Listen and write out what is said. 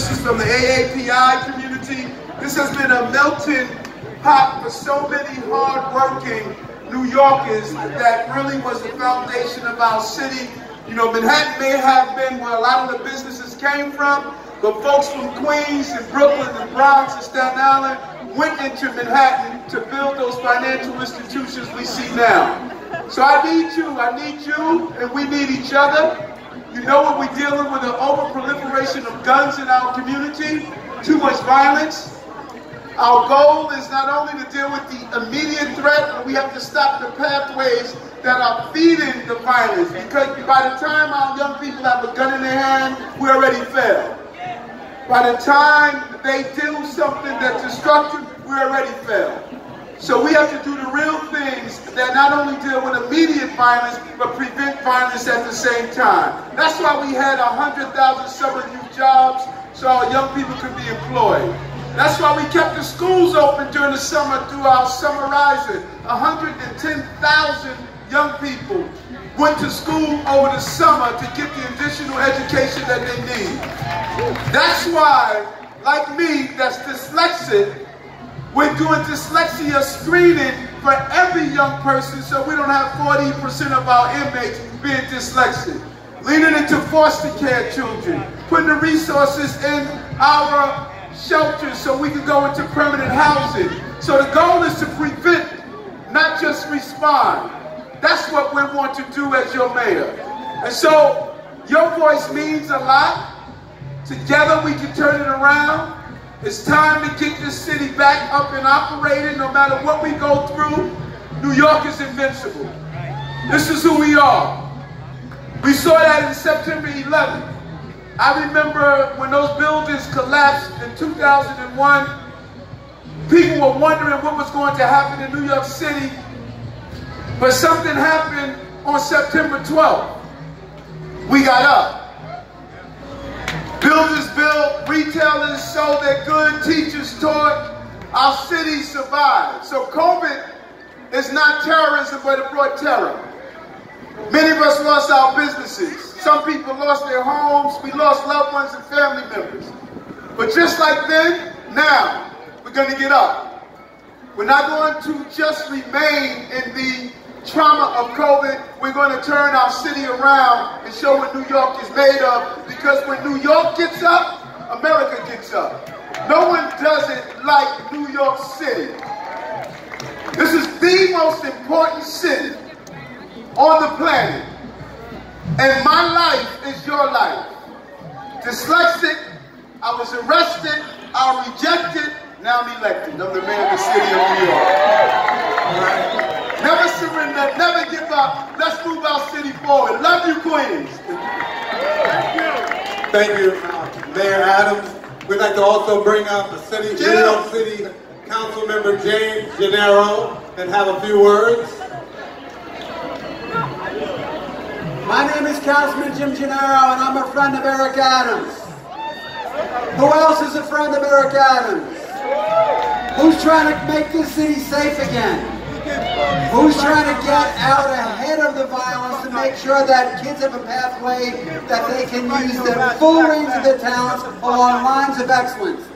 sisters from the AAPI community. This has been a melting pot for so many hard-working New Yorkers that really was the foundation of our city. You know, Manhattan may have been where a lot of the businesses came from, but folks from Queens and Brooklyn and Bronx and Staten Island went into Manhattan to build those financial institutions we see now. So I need you, I need you, and we need each other. You know what we're dealing with, guns in our community, too much violence. Our goal is not only to deal with the immediate threat, but we have to stop the pathways that are feeding the violence. Because by the time our young people have a gun in their hand, we already failed. By the time they do something that's destructive, we already failed. So we have to do the real things that not only deal with immediate violence, but prevent violence at the same time. That's why we had 100,000 summer youth jobs so our young people could be employed. That's why we kept the schools open during the summer through our summer rising. 110,000 young people went to school over the summer to get the additional education that they need. That's why, like me, that's dyslexic, we're doing dyslexia screening for every young person so we don't have 40% of our inmates being dyslexic. Leaning into foster care children, putting the resources in our shelters so we can go into permanent housing. So the goal is to prevent, not just respond. That's what we want to do as your mayor. And so your voice means a lot. Together we can turn it around. It's time to get this city back up and operating no matter what we go through. New York is invincible. This is who we are. We saw that in September 11th. I remember when those buildings collapsed in 2001, people were wondering what was going to happen in New York City but something happened on September 12th. We got up. Builders built, retailers sold their goods, teachers taught, our city survived. So COVID is not terrorism, but it brought terror. Many of us lost our businesses. Some people lost their homes. We lost loved ones and family members. But just like then, now, we're going to get up. We're not going to just remain in the trauma of COVID, we're going to turn our city around and show what New York is made of. Because when New York gets up, America gets up. No one does it like New York City. This is the most important city on the planet. And my life is your life. Dyslexic, I was arrested, I rejected, now I'm elected. I'm the mayor of the city of New York. Never surrender, never give up. Let's move our city forward. Love you, Queens. Thank you. Thank you, Mayor Adams. We'd like to also bring up the city, New York City Council Member James Gennaro and have a few words. My name is Councilman Jim Gennaro and I'm a friend of Eric Adams. Who else is a friend of Eric Adams? Who's trying to make this city safe again? Who's trying to get out ahead of the violence to make sure that kids have a pathway that they can use the full range of their talents along lines of excellence?